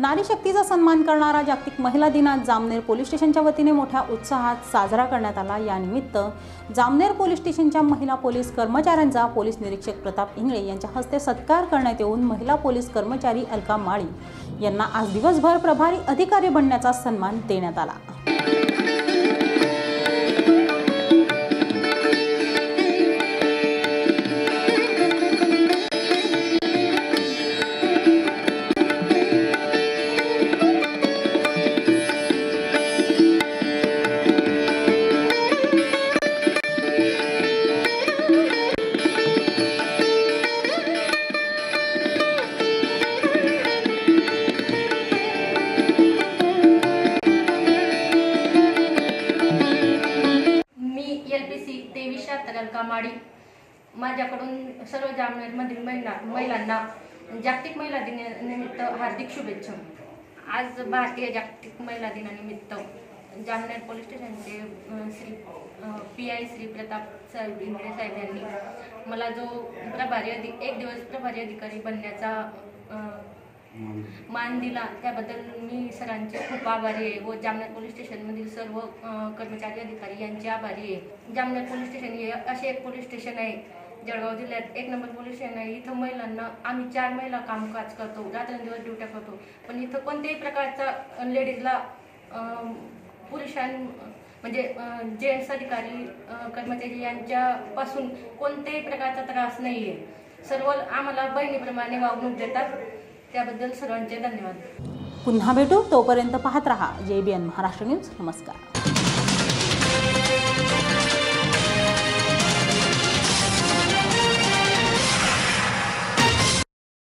नारी शक्तीचा सन्मान करणारा जागतिक महिला दिनात जामनेर पोलीस स्टेशनच्या वतीने मोठ्या उत्साहात साजरा करण्यात आला. यानिमित्त जामनेर पोलीस स्टेशनच्या महिला पोलीस कर्मचाऱ्यांचा पोलीस निरीक्षक प्रताप इंगळे यांच्या हस्ते सत्कार करण्यात येऊन महिला पोलीस कर्मचारी अलका माळी यांना आज दिवसभर प्रभारी अधिकारी बनण्याचा सन्मान देण्यात आला. तेवीस शहात्तर माडी. माझ्याकडून सर्व जामनेरमधील महिला महिलांना जागतिक महिला दिनानिमित्त हार्दिक शुभेच्छा. आज भारतीय जागतिक महिला दिनानिमित्त जामनेर पोलीस स्टेशनचे श्री पी आय श्री प्रताप साहेब इंगळे साहेब यांनी मला जो प्रभारी अधि एक दिवस प्रभारी अधिकारी बनण्याचा मान दिला त्याबद्दल मी सरांचे खूप आभारी आहे. व जामनेर पोलीस स्टेशनमधील सर्व कर्मचारी अधिकारी यांचे आभारी आहे. जामनेर पोलीस स्टेशन हे असे एक पोलीस स्टेशन आहे. जळगाव जिल्ह्यात एक नंबर पोलीस स्टेशन आहे. इथं महिलांना आम्ही चार महिला कामकाज करतो. रात्रंदिवस ड्युट्या करतो. पण इथं कोणत्याही प्रकारचा लेडीजला पुरुषां म्हणजे जेंट्स अधिकारी कर्मचारी यांच्यापासून कोणत्याही प्रकारचा त्रास नाही आहे सर्व आम्हाला बहिणीप्रमाणे वागणूक देतात. त्याबद्दल सर्वांचे धन्यवाद. पुन्हा भेटू. तोपर्यंत पाहत रहा. जे बी एन महाराष्ट्र न्यूज. नमस्कार.